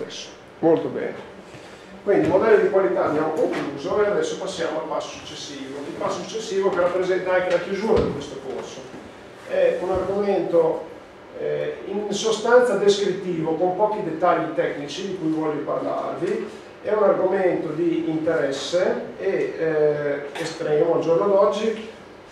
adesso. Molto bene. Quindi modelli di qualità abbiamo concluso e adesso passiamo al passo successivo. Il passo successivo che rappresenta anche la chiusura di questo corso. È un argomento eh, in sostanza descrittivo con pochi dettagli tecnici di cui voglio parlarvi. È un argomento di interesse e eh, estremo al giorno d'oggi.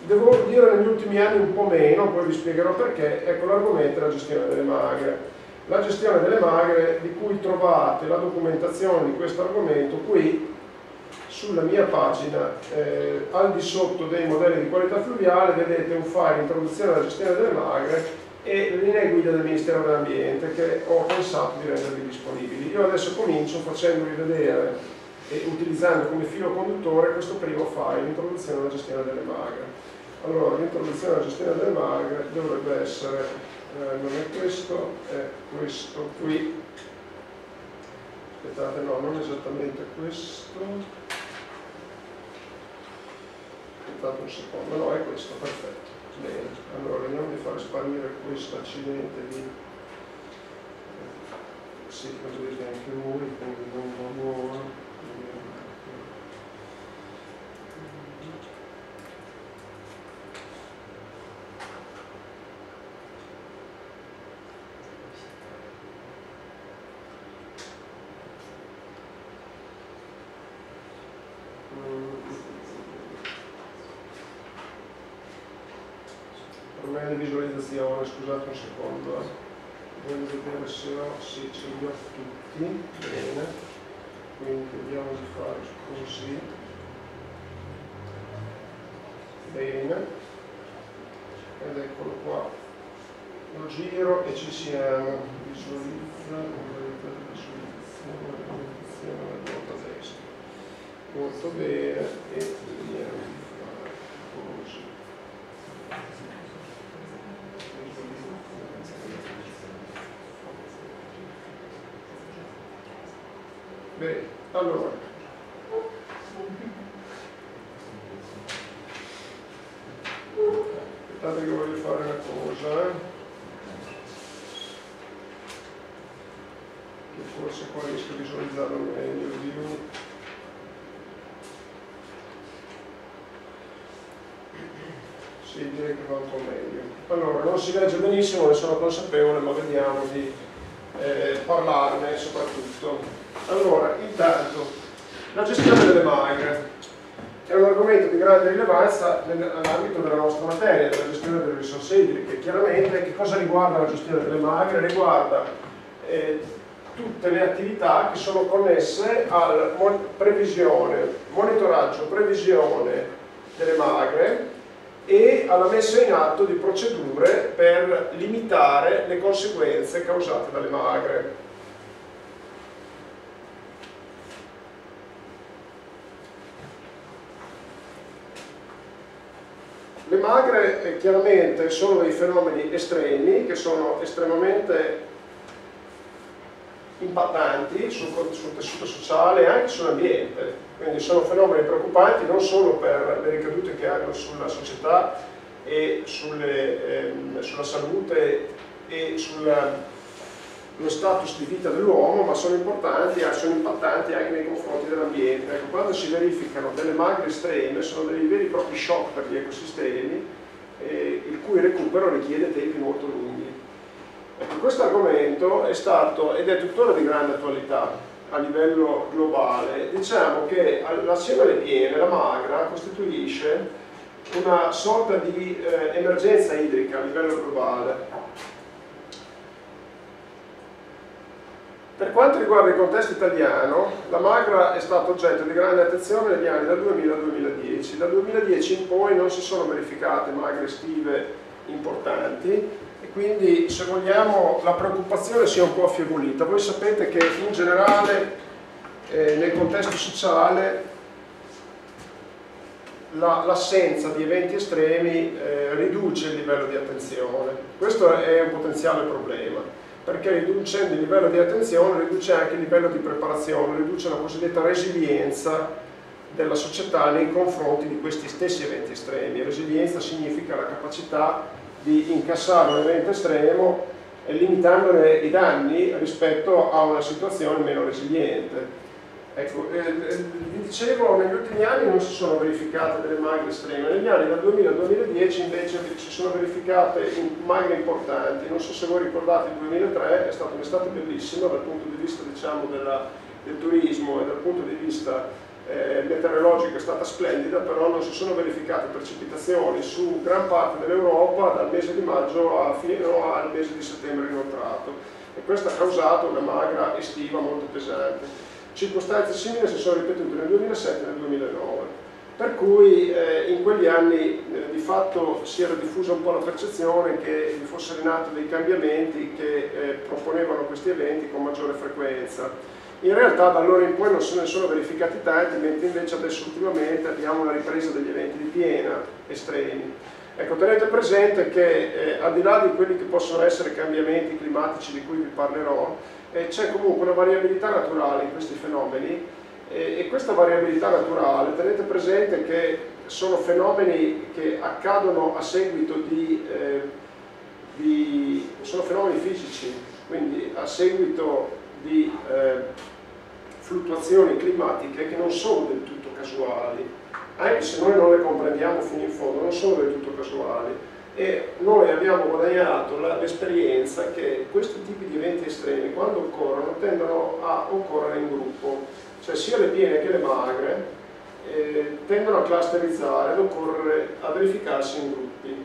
Devo dire negli ultimi anni un po' meno, poi vi spiegherò perché. Ecco l'argomento è la gestione delle magre la gestione delle magre di cui trovate la documentazione di questo argomento qui sulla mia pagina eh, al di sotto dei modelli di qualità fluviale vedete un file introduzione alla gestione delle magre e linee guida del Ministero dell'Ambiente che ho pensato di rendervi disponibili. Io adesso comincio facendovi vedere e utilizzando come filo conduttore questo primo file, introduzione alla gestione delle magre. Allora, l'introduzione alla gestione delle magre dovrebbe essere eh, non è questo, è questo qui. Aspettate, no, non esattamente questo. Aspettate un secondo, no, è questo, perfetto. Bene, allora vediamo di fare sparire questo accidente di... Sì, lo vedete anche voi, quindi non va buono. Di visualizzazione, scusate un secondo, se ho, sì, ho tutti, bene, quindi vediamo di fare così, bene, ed eccolo qua, lo giro e ci siamo, visualizza, visualizzazione, visualizzazione, destra, molto bene, e vediamo. Bene, allora. Aspettate che voglio fare una cosa, eh. Che forse qua riesco a visualizzarlo meglio di più. Sì, direi che va un po' meglio. Allora, non si legge benissimo, ne sono consapevole, ma vediamo di eh, parlarne soprattutto. Allora, intanto, la gestione delle magre è un argomento di grande rilevanza nell'ambito della nostra materia, della gestione delle risorse idriche. Chiaramente che cosa riguarda la gestione delle magre? Riguarda eh, tutte le attività che sono connesse al previsione, monitoraggio, previsione delle magre e alla messa in atto di procedure per limitare le conseguenze causate dalle magre. Le magre eh, chiaramente sono dei fenomeni estremi che sono estremamente impattanti sul, sul tessuto sociale e anche sull'ambiente, quindi sono fenomeni preoccupanti non solo per le ricadute che hanno sulla società e sulle, ehm, sulla salute e sulla lo status di vita dell'uomo, ma sono importanti, sono impattanti anche nei confronti dell'ambiente. Ecco, quando si verificano delle magre estreme, sono dei veri e propri shock per gli ecosistemi, eh, il cui recupero richiede tempi molto lunghi. Ecco, questo argomento è stato ed è tuttora di grande attualità a livello globale. Diciamo che assieme alle piene, la magra costituisce una sorta di eh, emergenza idrica a livello globale Per quanto riguarda il contesto italiano, la magra è stata oggetto di grande attenzione negli anni dal 2000 al 2010. Dal 2010 in poi non si sono verificate magre estive importanti e quindi se vogliamo la preoccupazione si è un po' affievolita. Voi sapete che in generale eh, nel contesto sociale l'assenza la, di eventi estremi eh, riduce il livello di attenzione. Questo è un potenziale problema perché riducendo il livello di attenzione riduce anche il livello di preparazione, riduce la cosiddetta resilienza della società nei confronti di questi stessi eventi estremi. Resilienza significa la capacità di incassare un evento estremo limitandone i danni rispetto a una situazione meno resiliente. Ecco, eh, eh, vi dicevo, negli ultimi anni non si sono verificate delle magre estreme, negli anni dal 2000 al 2010 invece si sono verificate magre importanti, non so se voi ricordate il 2003 è stata un'estate bellissima dal punto di vista diciamo, della, del turismo e dal punto di vista eh, meteorologico è stata splendida, però non si sono verificate precipitazioni su gran parte dell'Europa dal mese di maggio fino al mese di settembre inoltrato. E questo ha causato una magra estiva molto pesante circostanze simili si sono ripetute nel 2007 e nel 2009 per cui eh, in quegli anni eh, di fatto si era diffusa un po' la percezione che vi fossero nati dei cambiamenti che eh, proponevano questi eventi con maggiore frequenza. In realtà da allora in poi non se ne sono verificati tanti, mentre invece adesso ultimamente abbiamo una ripresa degli eventi di piena estremi. Ecco, tenete presente che eh, al di là di quelli che possono essere cambiamenti climatici di cui vi parlerò, eh, c'è comunque una variabilità naturale in questi fenomeni. Eh, e questa variabilità naturale, tenete presente che sono fenomeni che accadono a seguito di, eh, di sono fenomeni fisici, quindi a seguito di eh, fluttuazioni climatiche che non sono del tutto casuali, anche se noi non le comprendiamo fino in fondo, non sono del tutto casuali e noi abbiamo guadagnato l'esperienza che questi tipi di eventi estremi quando occorrono tendono a occorrere in gruppo, cioè sia le piene che le magre eh, tendono a clusterizzare, ad occorrere, a verificarsi in gruppi.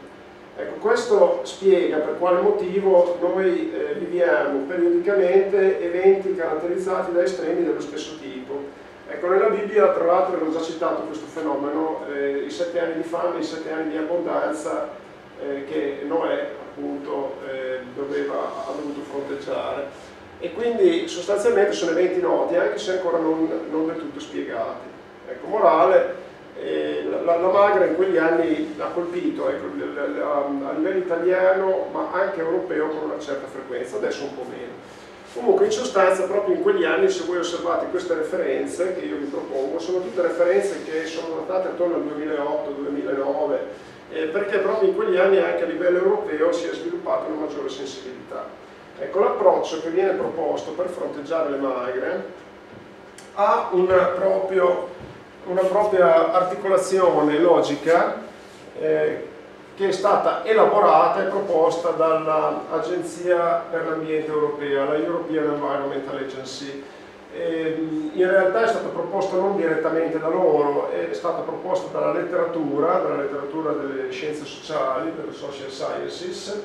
Ecco, questo spiega per quale motivo noi eh, viviamo periodicamente eventi caratterizzati da estremi dello stesso tipo. Ecco, nella Bibbia, tra l'altro, abbiamo già citato questo fenomeno, eh, i sette anni di fame, i sette anni di abbondanza, eh, che Noè appunto eh, doveva, ha dovuto fronteggiare e quindi sostanzialmente sono eventi noti anche se ancora non, non del tutto spiegati. Ecco, morale, eh, la, la, magra in quegli anni ha colpito ecco, a livello italiano ma anche europeo con una certa frequenza, adesso un po' meno. Comunque in sostanza proprio in quegli anni se voi osservate queste referenze che io vi propongo sono tutte referenze che sono datate attorno al 2008-2009 eh, perché proprio in quegli anni anche a livello europeo si è sviluppata una maggiore sensibilità. Ecco, l'approccio che viene proposto per fronteggiare le magre ha una, proprio, una propria articolazione logica eh, che è stata elaborata e proposta dall'Agenzia per l'Ambiente Europea, la European Environmental Agency, in realtà è stata proposta non direttamente da loro, è stata proposta dalla letteratura, dalla letteratura delle scienze sociali, delle social sciences,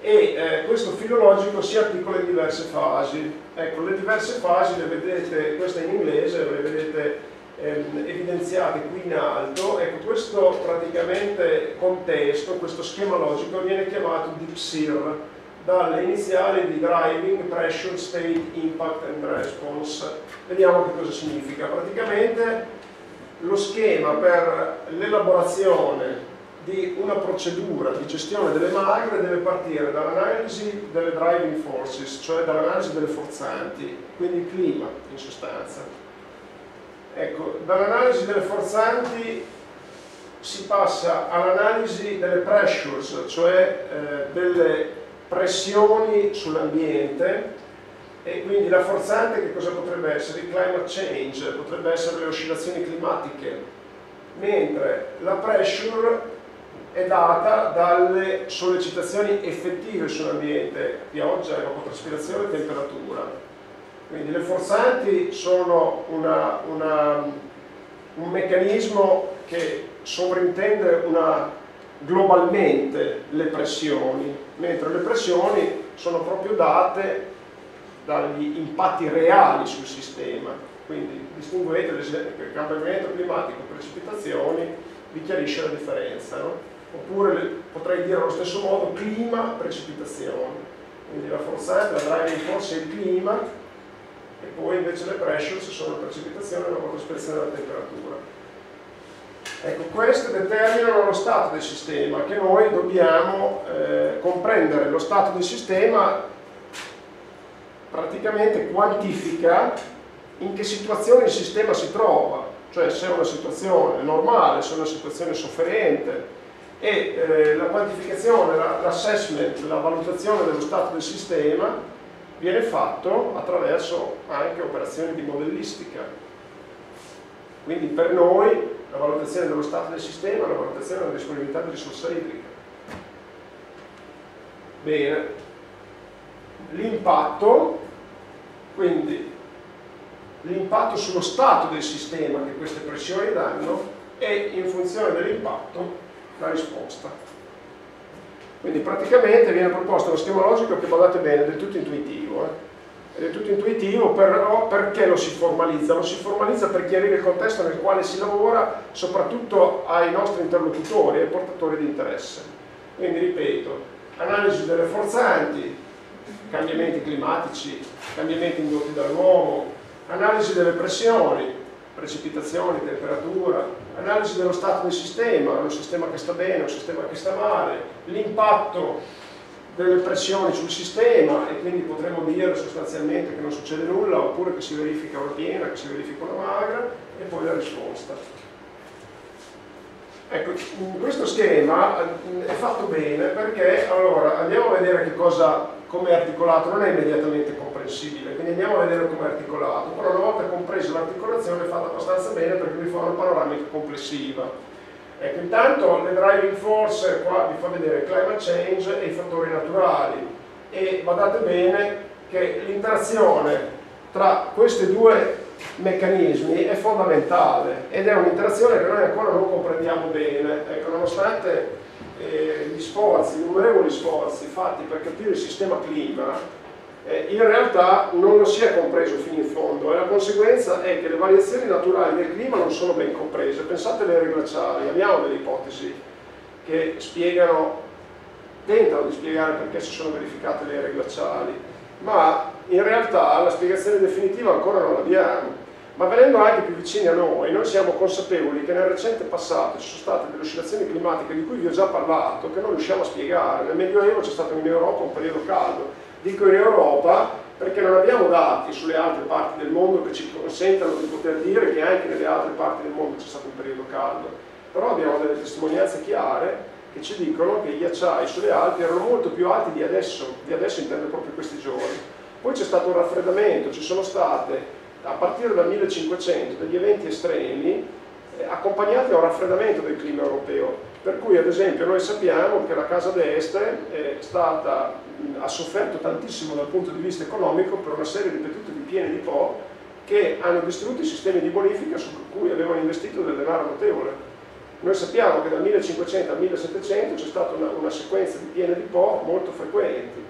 e eh, questo filologico si articola in diverse fasi. Ecco, le diverse fasi le vedete, questa in inglese, le vedete ehm, evidenziate qui in alto. Ecco, questo praticamente contesto, questo schema logico viene chiamato DeepSIR, dalle iniziali di Driving, Pressure, State, Impact and Response. Vediamo che cosa significa. Praticamente lo schema per l'elaborazione di una procedura di gestione delle magre deve partire dall'analisi delle driving forces, cioè dall'analisi delle forzanti, quindi il clima in sostanza. Ecco, dall'analisi delle forzanti si passa all'analisi delle pressures, cioè eh, delle pressioni sull'ambiente e quindi la forzante che cosa potrebbe essere? Il climate change, potrebbe essere le oscillazioni climatiche, mentre la pressure è data dalle sollecitazioni effettive sull'ambiente, pioggia, evapotraspirazione e temperatura. Quindi le forzanti sono una, una, un meccanismo che sovrintende una globalmente le pressioni, mentre le pressioni sono proprio date dagli impatti reali sul sistema. Quindi distinguete il cambiamento climatico, precipitazioni, vi chiarisce la differenza. No? Oppure potrei dire allo stesso modo clima, precipitazioni. Quindi la forzata, la driving force è il clima e poi invece le pressures sono la precipitazione e la trasposizione della temperatura. Ecco, queste determinano lo stato del sistema che noi dobbiamo eh, comprendere. Lo stato del sistema praticamente quantifica in che situazione il sistema si trova, cioè se è una situazione normale, se è una situazione sofferente e eh, la quantificazione, l'assessment, la, valutazione dello stato del sistema viene fatto attraverso anche operazioni di modellistica. Quindi per noi la valutazione dello stato del sistema la valutazione della disponibilità di risorsa idrica. Bene, l'impatto, quindi l'impatto sullo stato del sistema che queste pressioni danno e in funzione dell'impatto la risposta. Quindi praticamente viene proposto uno schema logico che guardate bene, è del tutto intuitivo. Eh? È del tutto intuitivo, però perché lo si formalizza? Lo si formalizza per chiarire il contesto nel quale si lavora, soprattutto ai nostri interlocutori, ai portatori di interesse. Quindi ripeto, analisi delle forzanti, cambiamenti climatici, cambiamenti indotti dall'uomo, analisi delle pressioni, precipitazioni, temperatura, analisi dello stato del sistema, un sistema che sta bene, un sistema che sta male, l'impatto delle pressioni sul sistema e quindi potremmo dire sostanzialmente che non succede nulla oppure che si verifica una piena, che si verifica una magra e poi la risposta. Ecco, questo schema è fatto bene perché allora andiamo a vedere che cosa come è articolato non è immediatamente comprensibile, quindi andiamo a vedere come è articolato, però una volta compresa l'articolazione è fatta abbastanza bene perché vi fa una panoramica complessiva. Ecco, intanto le driving force qua vi fa vedere climate change e i fattori naturali. E badate bene che l'interazione tra questi due meccanismi è fondamentale ed è un'interazione che noi ancora non comprendiamo bene, ecco, nonostante eh, gli sforzi, innumerevoli sforzi fatti per capire il sistema clima, eh, in realtà non lo si è compreso fino in fondo e la conseguenza è che le variazioni naturali del clima non sono ben comprese. Pensate alle ere glaciali, abbiamo delle ipotesi che spiegano, tentano di spiegare perché si sono verificate le glaciali, ma in realtà la spiegazione definitiva ancora non l'abbiamo ma venendo anche più vicini a noi, noi siamo consapevoli che nel recente passato ci sono state delle oscillazioni climatiche di cui vi ho già parlato, che non riusciamo a spiegare. Nel Medioevo c'è stato in Europa un periodo caldo. Dico in Europa perché non abbiamo dati sulle altre parti del mondo che ci consentano di poter dire che anche nelle altre parti del mondo c'è stato un periodo caldo. Però abbiamo delle testimonianze chiare che ci dicono che i ghiacciai sulle Alpi erano molto più alti di adesso, di adesso intendo proprio questi giorni. Poi c'è stato un raffreddamento, ci sono state a partire dal 1500 degli eventi estremi eh, accompagnati a un raffreddamento del clima europeo. Per cui ad esempio noi sappiamo che la Casa d'Este ha sofferto tantissimo dal punto di vista economico per una serie ripetute di piene di Po che hanno distrutto i sistemi di bonifica su cui avevano investito del denaro notevole. Noi sappiamo che dal 1500 al 1700 c'è stata una, una sequenza di piene di Po molto frequenti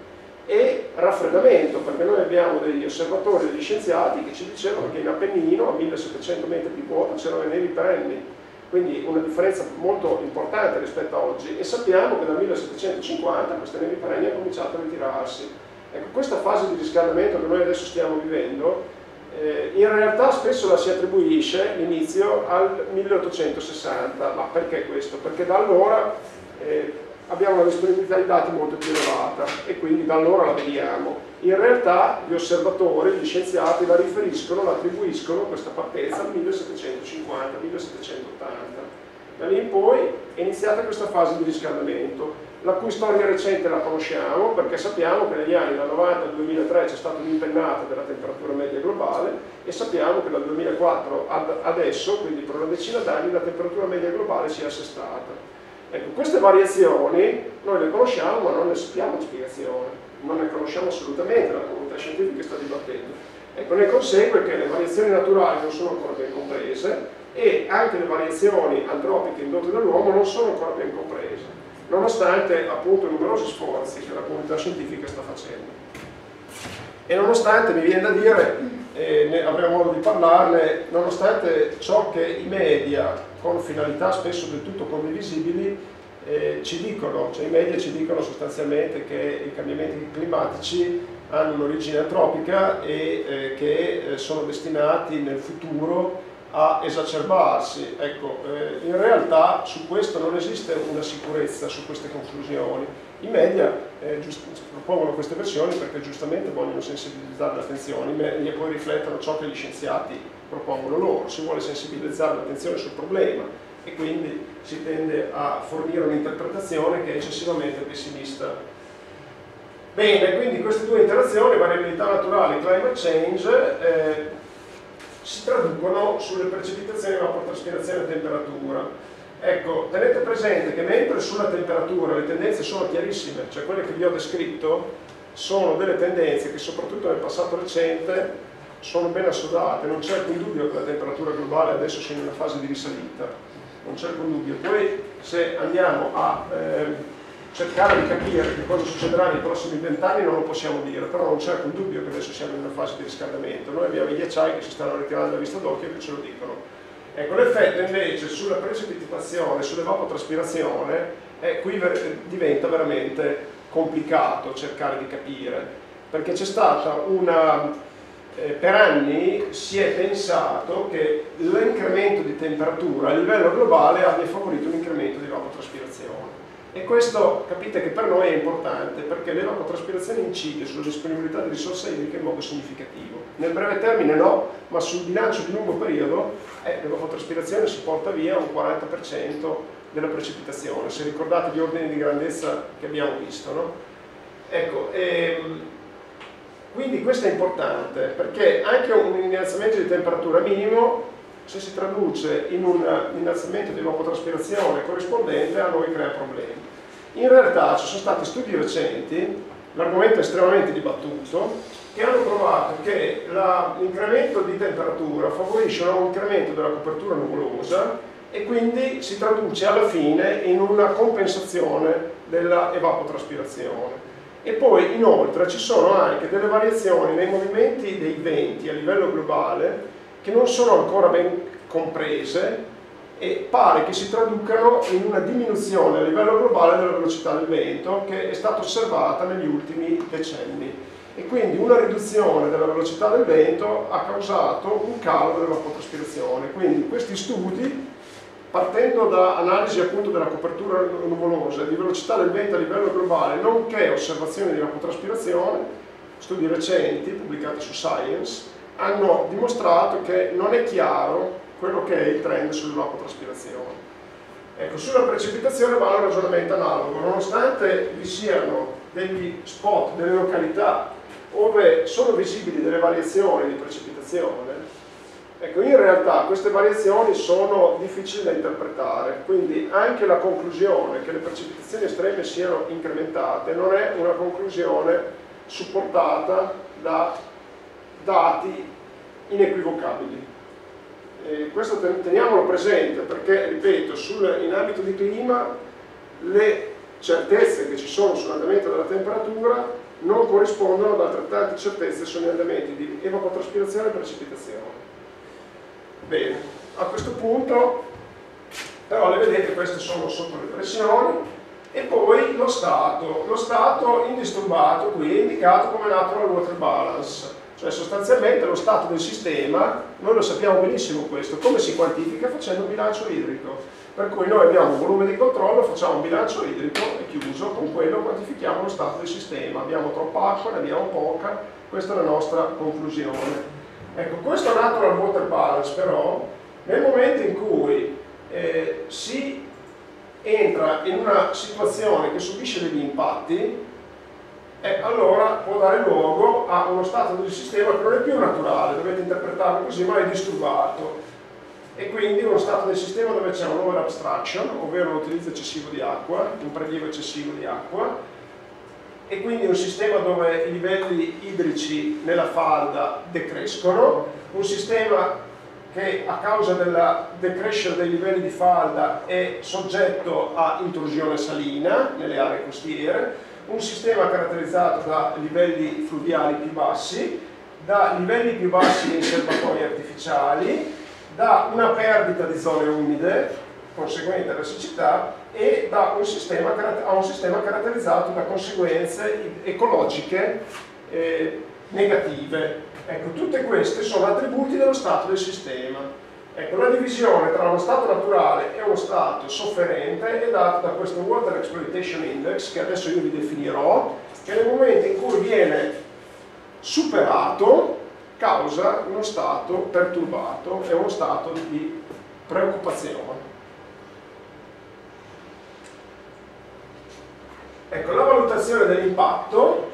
e raffreddamento, perché noi abbiamo degli osservatori, degli scienziati che ci dicevano che in Appennino a 1700 metri di quota c'erano le nevi perenni, quindi una differenza molto importante rispetto a oggi e sappiamo che dal 1750 queste nevi perenni hanno cominciato a ritirarsi. Ecco, questa fase di riscaldamento che noi adesso stiamo vivendo, eh, in realtà spesso la si attribuisce l'inizio al 1860, ma perché questo? Perché da allora eh, abbiamo una disponibilità di dati molto più elevata e quindi da allora la vediamo. In realtà gli osservatori, gli scienziati la riferiscono, la attribuiscono questa partenza al 1750-1780. Da lì in poi è iniziata questa fase di riscaldamento, la cui storia recente la conosciamo perché sappiamo che negli anni dal 90 al 2003 c'è stata un'impennata della temperatura media globale e sappiamo che dal 2004 ad adesso, quindi per una decina d'anni, la temperatura media globale si è assestata Ecco, queste variazioni noi le conosciamo ma non ne sappiamo spiegazione, non ne conosciamo assolutamente, la comunità scientifica sta dibattendo. Ecco, ne consegue che le variazioni naturali non sono ancora ben comprese e anche le variazioni antropiche indotte dall'uomo non sono ancora ben comprese, nonostante appunto i numerosi sforzi che la comunità scientifica sta facendo. E nonostante, mi viene da dire, eh, ne avremo modo di parlarne, nonostante ciò che i media con finalità spesso del tutto condivisibili, eh, ci dicono, cioè i media ci dicono sostanzialmente che i cambiamenti climatici hanno un'origine antropica e eh, che eh, sono destinati nel futuro a esacerbarsi. Ecco, eh, in realtà su questo non esiste una sicurezza su queste conclusioni. I media eh, propongono queste versioni perché giustamente vogliono sensibilizzare l'attenzione, i media poi riflettono ciò che gli scienziati propongono loro, si vuole sensibilizzare l'attenzione sul problema, e quindi si tende a fornire un'interpretazione che è eccessivamente pessimista. Bene, quindi queste due interazioni, variabilità naturale e climate change, eh, si traducono sulle precipitazioni, evapotranspirazione e temperatura. Ecco, tenete presente che mentre sulla temperatura le tendenze sono chiarissime, cioè quelle che vi ho descritto, sono delle tendenze che soprattutto nel passato recente sono ben assodate, non c'è alcun dubbio che la temperatura globale adesso sia in una fase di risalita, non c'è alcun dubbio. Poi se andiamo a eh, cercare di capire che cosa succederà nei prossimi vent'anni non lo possiamo dire, però non c'è alcun dubbio che adesso siamo in una fase di riscaldamento. Noi abbiamo i ghiacciai che si stanno ritirando a vista d'occhio e che ce lo dicono. Ecco, l'effetto invece sulla precipitazione, sull'evapotraspirazione, eh, qui ver diventa veramente complicato cercare di capire, perché c'è stata una eh, per anni si è pensato che l'incremento di temperatura a livello globale abbia favorito un incremento di evapotraspirazione. E questo capite che per noi è importante perché l'evapotraspirazione incide sulla disponibilità di risorse idriche in modo significativo. Nel breve termine no, ma sul bilancio di lungo periodo eh, l'evapotraspirazione si porta via un 40% della precipitazione, se ricordate gli ordini di grandezza che abbiamo visto. No? Ecco, ehm, quindi questo è importante perché anche un innalzamento di temperatura minimo, se si traduce in un innalzamento di evapotraspirazione corrispondente, a noi crea problemi. In realtà ci sono stati studi recenti, l'argomento è estremamente dibattuto, che hanno trovato che l'incremento di temperatura favorisce un incremento della copertura nuvolosa e quindi si traduce alla fine in una compensazione della evapotraspirazione. E poi inoltre ci sono anche delle variazioni nei movimenti dei venti a livello globale che non sono ancora ben comprese e pare che si traducano in una diminuzione a livello globale della velocità del vento che è stata osservata negli ultimi decenni e quindi una riduzione della velocità del vento ha causato un calo della traspirazione. Quindi questi studi partendo da analisi appunto della copertura nuvolosa e di velocità del vento a livello globale, nonché osservazioni di evapotraspirazione, studi recenti pubblicati su Science, hanno dimostrato che non è chiaro quello che è il trend sull'evapotraspirazione. Ecco, sulla precipitazione va un ragionamento analogo, nonostante vi siano degli spot, delle località dove sono visibili delle variazioni di precipitazione, Ecco, in realtà queste variazioni sono difficili da interpretare, quindi anche la conclusione che le precipitazioni estreme siano incrementate non è una conclusione supportata da dati inequivocabili. E questo teniamolo presente perché, ripeto, sul, in ambito di clima le certezze che ci sono sull'andamento della temperatura non corrispondono ad altrettante certezze sugli andamenti di evapotraspirazione e precipitazione. Bene, a questo punto però le vedete queste sono sotto le pressioni e poi lo stato, lo stato indisturbato qui è indicato come natural water balance, cioè sostanzialmente lo stato del sistema, noi lo sappiamo benissimo questo, come si quantifica? Facendo un bilancio idrico, per cui noi abbiamo un volume di controllo, facciamo un bilancio idrico e chiuso, con quello quantifichiamo lo stato del sistema, abbiamo troppa acqua, ne abbiamo poca, questa è la nostra conclusione. Ecco, questo natural water balance però, nel momento in cui eh, si entra in una situazione che subisce degli impatti, eh, allora può dare luogo a uno stato del sistema che non è più naturale, dovete interpretarlo così, ma è disturbato. E quindi uno stato del sistema dove c'è un over abstraction, ovvero l'utilizzo eccessivo di acqua, un prelievo eccessivo di acqua, e quindi un sistema dove i livelli idrici nella falda decrescono, un sistema che a causa del decrescere dei livelli di falda è soggetto a intrusione salina nelle aree costiere, un sistema caratterizzato da livelli fluviali più bassi, da livelli più bassi nei serbatoi artificiali, da una perdita di zone umide conseguente alla siccità e da un sistema, a un sistema caratterizzato da conseguenze ecologiche eh, negative. Ecco, tutte queste sono attributi dello stato del sistema. Ecco, la divisione tra uno stato naturale e uno stato sofferente è data da questo Water Exploitation Index, che adesso io vi definirò, che nel momento in cui viene superato causa uno stato perturbato e uno stato di preoccupazione. Ecco, la valutazione dell'impatto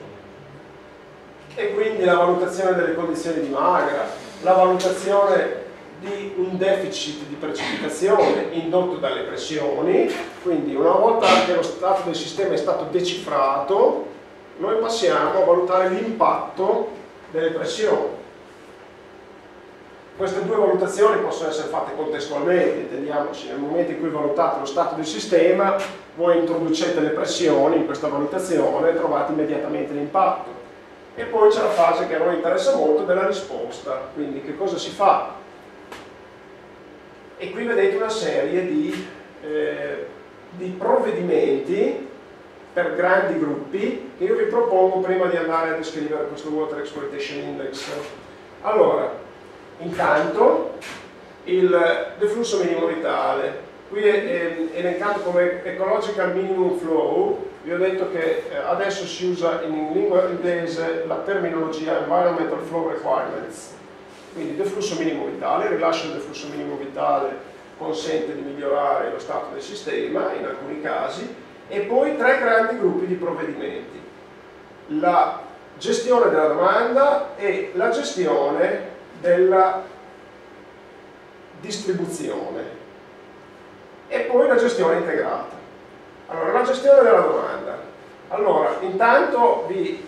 e quindi la valutazione delle condizioni di magra, la valutazione di un deficit di precipitazione indotto dalle pressioni, quindi una volta che lo stato del sistema è stato decifrato, noi passiamo a valutare l'impatto delle pressioni. Queste due valutazioni possono essere fatte contestualmente, intendiamoci, nel momento in cui valutate lo stato del sistema, voi introducete le pressioni in questa valutazione e trovate immediatamente l'impatto. E poi c'è la fase che a noi interessa molto della risposta, quindi che cosa si fa e qui vedete una serie di, eh, di provvedimenti per grandi gruppi che io vi propongo prima di andare a descrivere questo Water Exploitation Index. Allora, intanto il deflusso minimo vitale, qui è, elencato come Ecological Minimum Flow, vi ho detto che eh, adesso si usa in lingua inglese la terminologia Environmental Flow Requirements, quindi deflusso minimo vitale, il rilascio del deflusso minimo vitale consente di migliorare lo stato del sistema in alcuni casi e poi tre grandi gruppi di provvedimenti. La gestione della domanda e la gestione della distribuzione e poi la gestione integrata. Allora, la gestione della domanda. Allora, intanto vi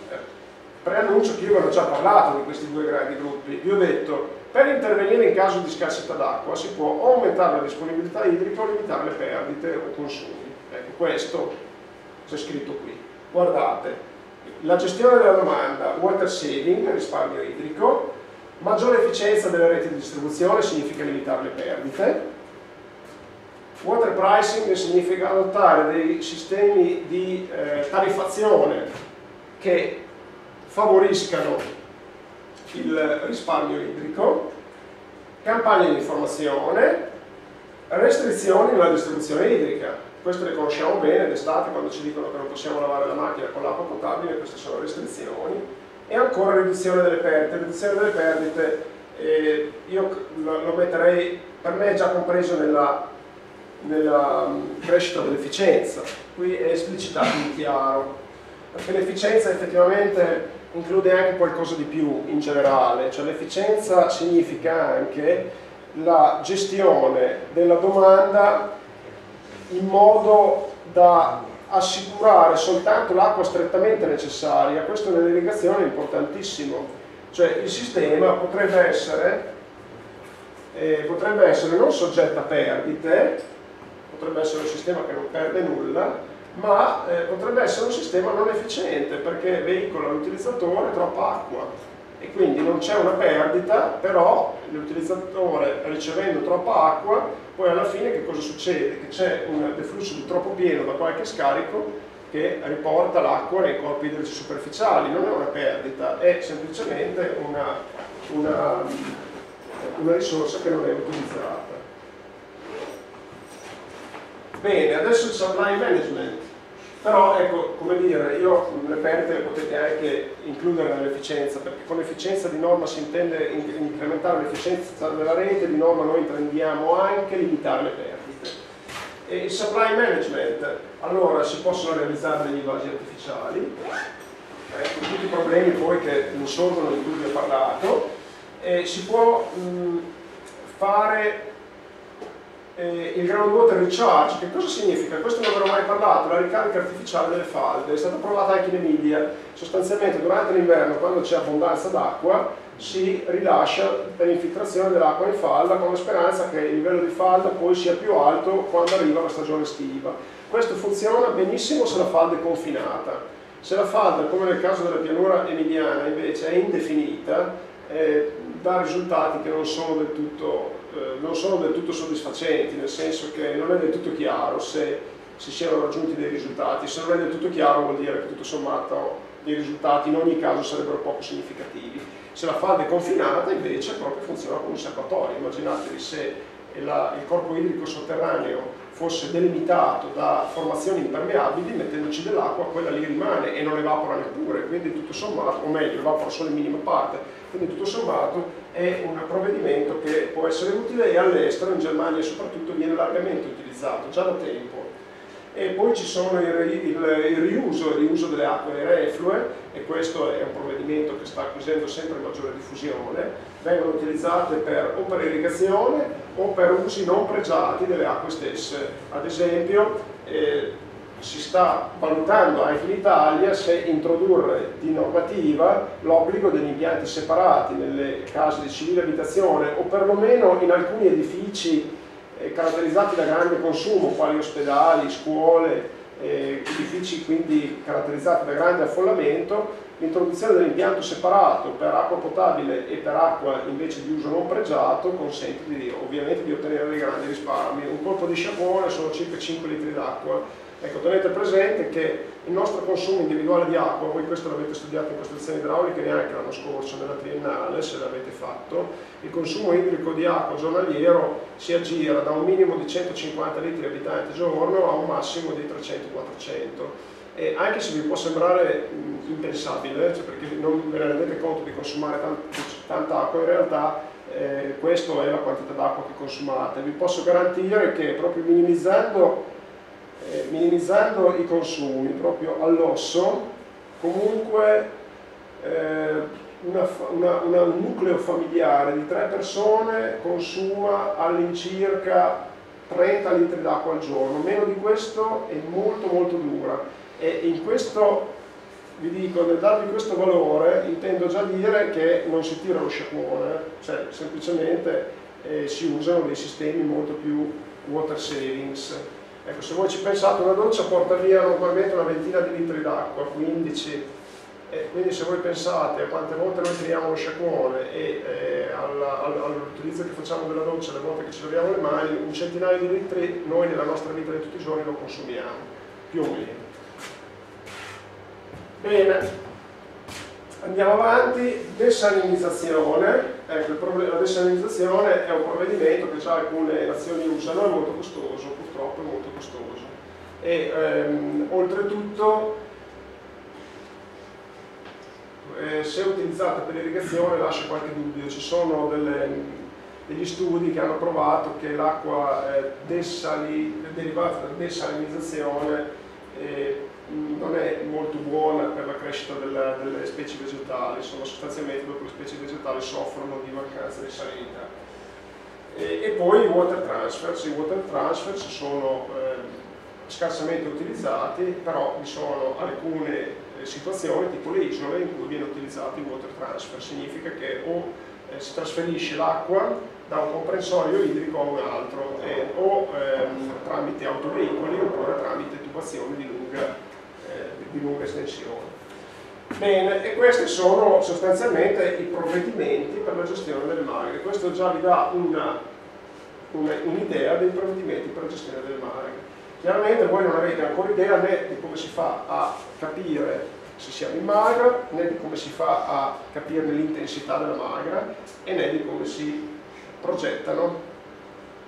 preannuncio che io ve l'ho già parlato di questi due grandi gruppi, vi ho detto per intervenire in caso di scarsità d'acqua si può aumentare la disponibilità idrica o limitare le perdite o consumi. Ecco, questo c'è scritto qui. Guardate, la gestione della domanda, water saving, risparmio idrico, maggiore efficienza delle reti di distribuzione significa limitare le perdite, water pricing significa adottare dei sistemi di eh, tariffazione che favoriscano il risparmio idrico, campagne di informazione, restrizioni nella distribuzione idrica. Queste le conosciamo bene d'estate quando ci dicono che non possiamo lavare la macchina con l'acqua potabile, queste sono restrizioni. E ancora riduzione delle perdite. Riduzione delle perdite, eh, io lo metterei, per me è già compreso nella, nella crescita dell'efficienza. Qui è esplicitato in chiaro, perché l'efficienza effettivamente include anche qualcosa di più in generale, cioè l'efficienza significa anche la gestione della domanda in modo da assicurare soltanto l'acqua strettamente necessaria, questo nell'irrigazione è importantissimo, cioè il sistema potrebbe essere, eh, potrebbe essere non soggetto a perdite, potrebbe essere un sistema che non perde nulla, ma eh, potrebbe essere un sistema non efficiente perché veicola all'utilizzatore troppa acqua e quindi non c'è una perdita, però l'utilizzatore ricevendo troppa acqua, poi alla fine che cosa succede? Che c'è un deflusso di troppo pieno da qualche scarico che riporta l'acqua nei corpi idrici superficiali, non è una perdita, è semplicemente una, una, una risorsa che non è utilizzata. Bene, adesso il supply management. Però ecco, come dire, io le perdite le potete anche includere nell'efficienza, perché con l'efficienza di norma si intende incrementare l'efficienza della rete, di norma noi intendiamo anche limitare le perdite. E il supply management, allora si possono realizzare degli vasi artificiali, ecco, tutti i problemi poi che non sorgono di cui vi ho parlato, e si può mh, fare eh, il groundwater recharge, che cosa significa? Questo non avevo mai parlato, la ricarica artificiale delle falde, è stata provata anche in Emilia, sostanzialmente durante l'inverno quando c'è abbondanza d'acqua si rilascia per infiltrazione dell'acqua in falda con la speranza che il livello di falda poi sia più alto quando arriva la stagione estiva. Questo funziona benissimo se la falda è confinata. Se la falda, come nel caso della pianura emiliana, invece è indefinita, eh, dà risultati che non sono del tutto eh, non sono del tutto soddisfacenti, nel senso che non è del tutto chiaro se si siano raggiunti dei risultati, se non è del tutto chiaro vuol dire che tutto sommato i risultati in ogni caso sarebbero poco significativi. Se la falda è confinata invece proprio funziona come un serbatoio, immaginatevi se la, il corpo idrico sotterraneo fosse delimitato da formazioni impermeabili, mettendoci dell'acqua, quella lì rimane e non evapora neppure, quindi tutto sommato, o meglio, evapora solo in minima parte, quindi tutto sommato è un provvedimento che può essere utile e all'estero, in Germania soprattutto, viene largamente utilizzato già da tempo. e poi ci sono il, il, il, riuso, il riuso delle acque reflue e questo è un provvedimento che sta acquisendo sempre maggiore diffusione, vengono utilizzate per, o per irrigazione o per usi non pregiati delle acque stesse. Ad esempio eh, si sta valutando anche in Italia se introdurre di normativa l'obbligo degli impianti separati nelle case di civile abitazione o perlomeno in alcuni edifici eh, caratterizzati da grande consumo, quali ospedali, scuole, eh, edifici quindi caratterizzati da grande affollamento, l'introduzione dell'impianto separato per acqua potabile e per acqua invece di uso non pregiato consente di, ovviamente di ottenere dei grandi risparmi. Un colpo di sciacquone sono circa 5 litri d'acqua Ecco, tenete presente che il nostro consumo individuale di acqua, voi questo l'avete studiato in costruzioni idrauliche neanche l'anno scorso nella triennale, se l'avete fatto, il consumo idrico di acqua giornaliero si aggira da un minimo di 150 litri abitanti giorno a un massimo di 300-400. E anche se vi può sembrare impensabile, cioè perché non ve ne rendete conto di consumare tanta acqua, in realtà eh, questa è la quantità d'acqua che consumate. Vi posso garantire che proprio minimizzando eh, minimizzando i consumi proprio all'osso, comunque eh, una, una, una, un nucleo familiare di tre persone consuma all'incirca 30 litri d'acqua al giorno, meno di questo è molto molto dura e in questo vi dico, nel darvi questo valore intendo già dire che non si tira lo sciacquone, cioè semplicemente eh, si usano dei sistemi molto più water savings. Ecco, se voi ci pensate, una doccia porta via normalmente una ventina di litri d'acqua, 15, eh, quindi se voi pensate a quante volte noi tiriamo lo sciacquone e eh, all'utilizzo che facciamo della doccia, le volte che ci laviamo le mani, un centinaio di litri noi nella nostra vita di tutti i giorni lo consumiamo, più o meno. Bene, Andiamo avanti, desalinizzazione, ecco, la desalinizzazione è un provvedimento che già alcune nazioni usano, è molto costoso, purtroppo è molto costoso. E ehm, oltretutto, eh, se utilizzata per irrigazione lascia qualche dubbio, ci sono delle, degli studi che hanno provato che l'acqua eh, derivata da desalinizzazione eh, non è molto buona per la crescita della, delle specie vegetali, sono sostanzialmente dopo le specie vegetali soffrono di mancanza di salinità. E, e, poi i water transfers, i water transfers sono eh, scarsamente utilizzati, però vi sono alcune eh, situazioni, tipo le isole, in cui viene utilizzato il water transfer, significa che o eh, si trasferisce l'acqua da un comprensorio idrico a un altro, o ehm, tramite autoveicoli oppure tramite tubazioni di lunga di lunga estensione. Bene, e questi sono sostanzialmente i provvedimenti per la gestione delle magre. Questo già vi dà un'idea un dei provvedimenti per la gestione delle magre. Chiaramente voi non avete ancora idea né di come si fa a capire se siamo in magra, né di come si fa a capire l'intensità della magra e né di come si progettano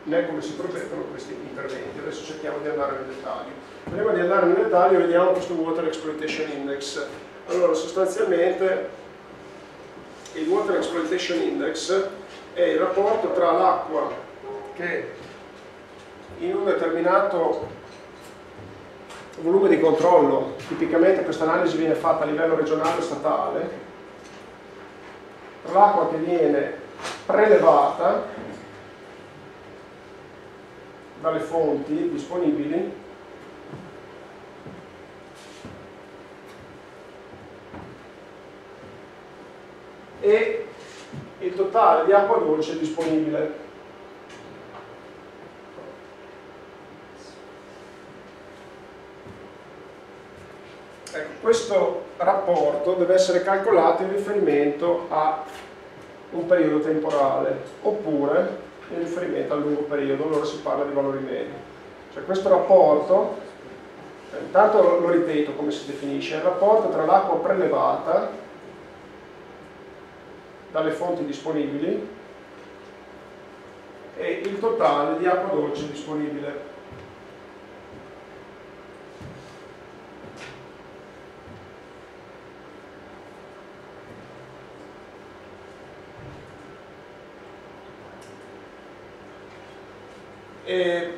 né come si progettano questi interventi. Adesso cerchiamo di andare nel dettaglio. Prima di andare nel dettaglio vediamo questo Water Exploitation Index. Allora, sostanzialmente il Water Exploitation Index è il rapporto tra l'acqua che in un determinato volume di controllo, tipicamente questa analisi viene fatta a livello regionale o statale, l'acqua che viene prelevata dalle fonti disponibili e il totale di acqua dolce disponibile. Ecco, questo rapporto deve essere calcolato in riferimento a un periodo temporale oppure in riferimento al lungo periodo, allora si parla di valori medi. Cioè questo rapporto, eh, intanto lo ripeto come si definisce, è il rapporto tra l'acqua prelevata dalle fonti disponibili e il totale di acqua dolce disponibile. E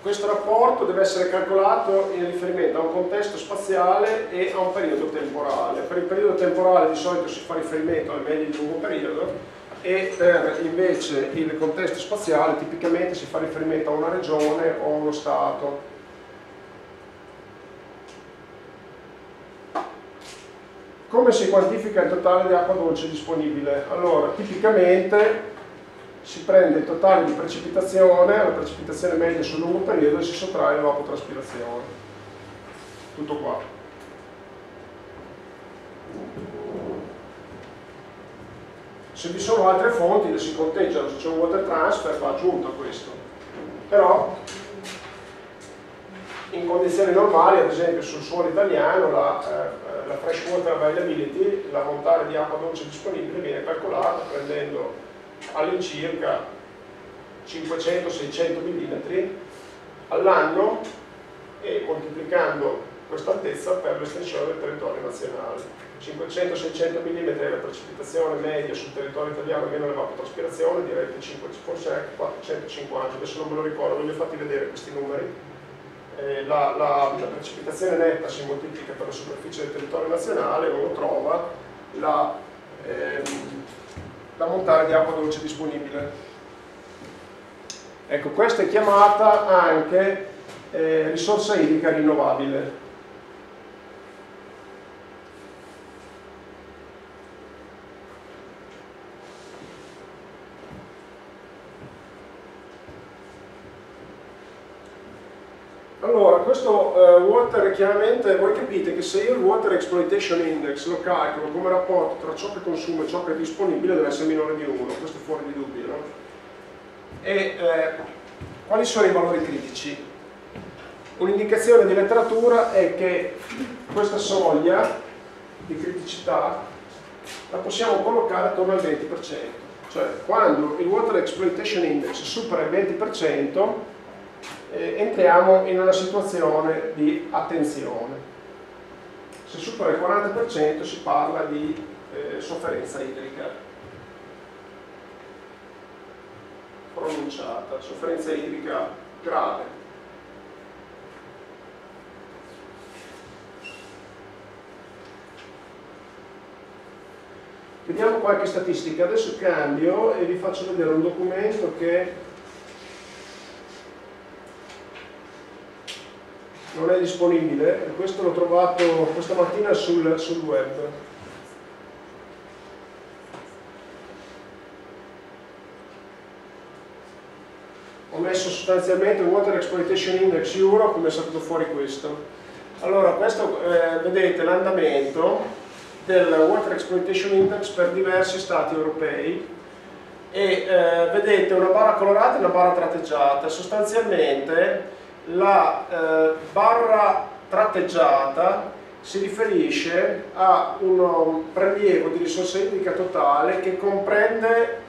questo rapporto deve essere calcolato in riferimento a un contesto spaziale e a un periodo temporale. Per il periodo temporale di solito si fa riferimento al medio e lungo periodo e per invece il contesto spaziale tipicamente si fa riferimento a una regione o a uno stato. Come si quantifica il totale di acqua dolce disponibile? Allora, tipicamente si prende il totale di precipitazione, la precipitazione media sul lungo periodo e si sottrae l'evapotraspirazione. Tutto qua. Se vi sono altre fonti le si conteggiano, se c'è un water transfer va aggiunto a questo. Però in condizioni normali, ad esempio sul suolo italiano, la, eh, la fresh water availability, la montare di acqua dolce disponibile viene calcolata prendendo all'incirca 500-600 mm all'anno e moltiplicando questa altezza per l'estensione del territorio nazionale. 500-600 mm è la precipitazione media sul territorio italiano meno l'evapotraspirazione, direi che 5, forse anche 450, adesso non me lo ricordo, ve li ho fatti vedere questi numeri. Eh, la, la, la, precipitazione netta si moltiplica per la superficie del territorio nazionale uno trova la, ehm, da montare di acqua dolce disponibile. Ecco, questa è chiamata anche eh, risorsa idrica rinnovabile. Allora, questo uh, water chiaramente, voi capite che se io il Water Exploitation Index lo calcolo come rapporto tra ciò che consumo e ciò che è disponibile deve essere minore di 1, questo è fuori di dubbio. No? E eh, quali sono i valori critici? Un'indicazione di letteratura è che questa soglia di criticità la possiamo collocare attorno al 20%, cioè quando il Water Exploitation Index supera il 20% eh, entriamo in una situazione di attenzione. Se supera il 40% si parla di eh, sofferenza idrica pronunciata, sofferenza idrica grave. Vediamo qualche statistica, adesso cambio e vi faccio vedere un documento che non è disponibile, questo l'ho trovato questa mattina sul, sul web. Ho messo sostanzialmente Water Exploitation Index Europe, come è stato fuori questo. Allora, questo eh, vedete l'andamento del Water Exploitation Index per diversi stati europei e eh, vedete una barra colorata e una barra tratteggiata. Sostanzialmente la eh, barra tratteggiata si riferisce a un prelievo di risorsa idrica totale che comprende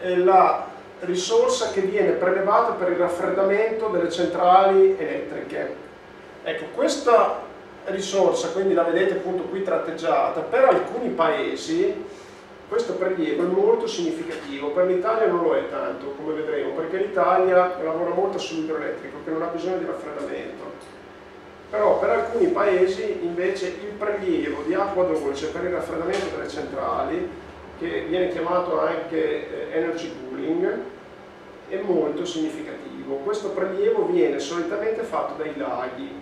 eh, la risorsa che viene prelevata per il raffreddamento delle centrali elettriche. Ecco, questa risorsa, quindi la vedete appunto qui tratteggiata, per alcuni paesi questo prelievo è molto significativo, per l'Italia non lo è tanto, come vedremo, perché l'Italia lavora molto sull'idroelettrico, che non ha bisogno di raffreddamento. Però per alcuni paesi invece il prelievo di acqua dolce per il raffreddamento delle centrali, che viene chiamato anche eh, energy cooling, è molto significativo. Questo prelievo viene solitamente fatto dai laghi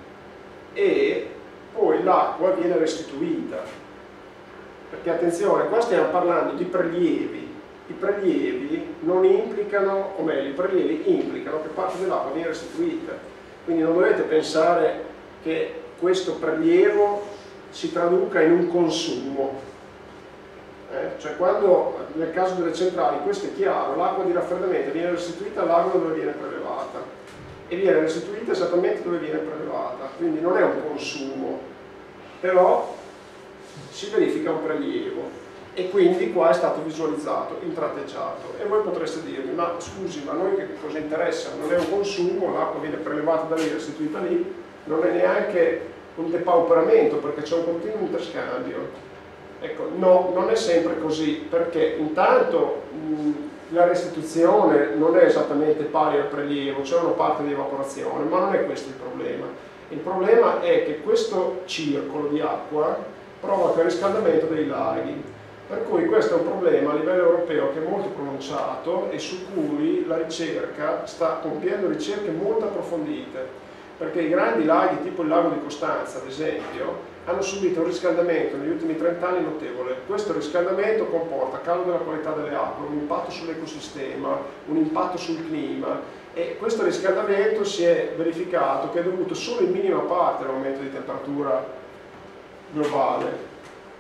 e poi l'acqua viene restituita perché attenzione, qua stiamo parlando di prelievi, i prelievi non implicano, o meglio, i prelievi implicano che parte dell'acqua viene restituita, quindi non dovete pensare che questo prelievo si traduca in un consumo, eh? cioè quando nel caso delle centrali, questo è chiaro, l'acqua di raffreddamento viene restituita all'acqua dove viene prelevata e viene restituita esattamente dove viene prelevata, quindi non è un consumo, però si verifica un prelievo e quindi qua è stato visualizzato, intratteggiato e voi potreste dirmi ma scusi ma a noi che cosa interessa? Non è un consumo, l'acqua viene prelevata da lì, restituita lì, non è neanche un depauperamento perché c'è un continuo interscambio. Ecco, no, non è sempre così perché intanto mh, la restituzione non è esattamente pari al prelievo, c'è una parte di evaporazione, ma non è questo il problema. Il problema è che questo circolo di acqua provoca il riscaldamento dei laghi, per cui questo è un problema a livello europeo che è molto pronunciato e su cui la ricerca sta compiendo ricerche molto approfondite, perché i grandi laghi tipo il lago di Costanza, ad esempio, hanno subito un riscaldamento negli ultimi 30 anni notevole. Questo riscaldamento comporta calo della qualità delle acque, un impatto sull'ecosistema, un impatto sul clima e questo riscaldamento si è verificato che è dovuto solo in minima parte all'aumento di temperatura globale.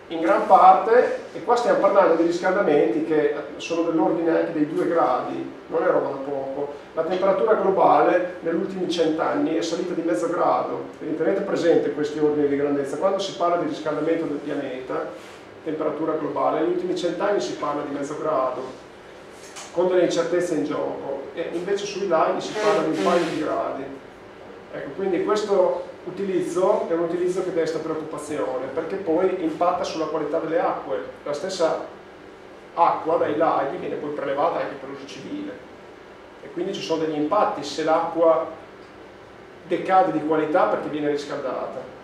In gran parte, e qua stiamo parlando di riscaldamenti che sono dell'ordine anche dei 2 gradi, non è roba da poco, la temperatura globale negli ultimi cent'anni è salita di mezzo grado, quindi tenete presente questi ordini di grandezza, quando si parla di riscaldamento del pianeta, temperatura globale, negli ultimi cent'anni si parla di mezzo grado, con delle incertezze in gioco, e invece sui laghi si parla di un paio di gradi. Ecco, quindi questo utilizzo è un utilizzo che desta preoccupazione perché poi impatta sulla qualità delle acque. La stessa acqua dai laghi viene poi prelevata anche per uso civile e quindi ci sono degli impatti se l'acqua decade di qualità perché viene riscaldata.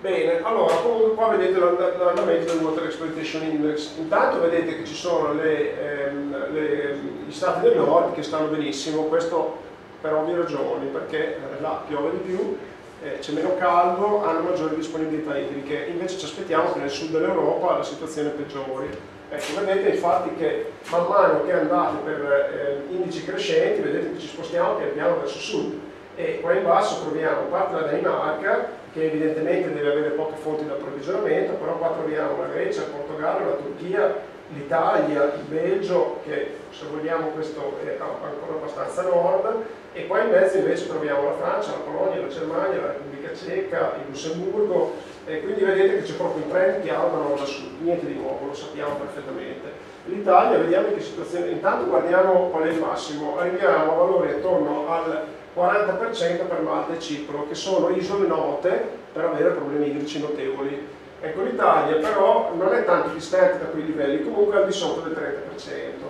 Bene, allora comunque qua vedete l'andamento del Water Exploitation Index. Intanto vedete che ci sono le, ehm, le, gli stati del nord che stanno benissimo, questo per ovvie ragioni, perché là piove di più, eh, c'è meno caldo, hanno maggiori disponibilità idriche, invece ci aspettiamo che nel sud dell'Europa la situazione peggiori. Ecco, vedete infatti che man mano che andate per eh, indici crescenti, vedete che ci spostiamo pian piano verso sud e qua in basso troviamo parte della Danimarca che evidentemente deve avere poche fonti di approvvigionamento, però qua troviamo la Grecia, il Portogallo, la Turchia, l'Italia, il Belgio, che se vogliamo questo è ancora abbastanza nord, e poi in mezzo invece troviamo la Francia, la Polonia, la Germania, la Repubblica Ceca, il Lussemburgo, e quindi vedete che c'è proprio un trend chiaro da nord niente di nuovo, lo sappiamo perfettamente. L'Italia, vediamo in che situazione, intanto guardiamo qual è il massimo, arriviamo a valori attorno al 40% per Malta e Cipro, che sono isole note per avere problemi idrici notevoli. Ecco, l'Italia però non è tanto distante da quei livelli, comunque al di sotto del 30%.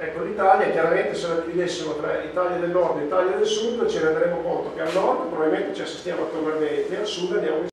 Ecco, l'Italia chiaramente se la dividessimo tra Italia del nord e Italia del sud ci renderemo conto che al nord probabilmente ci assistiamo attorno al 20, al sud andiamo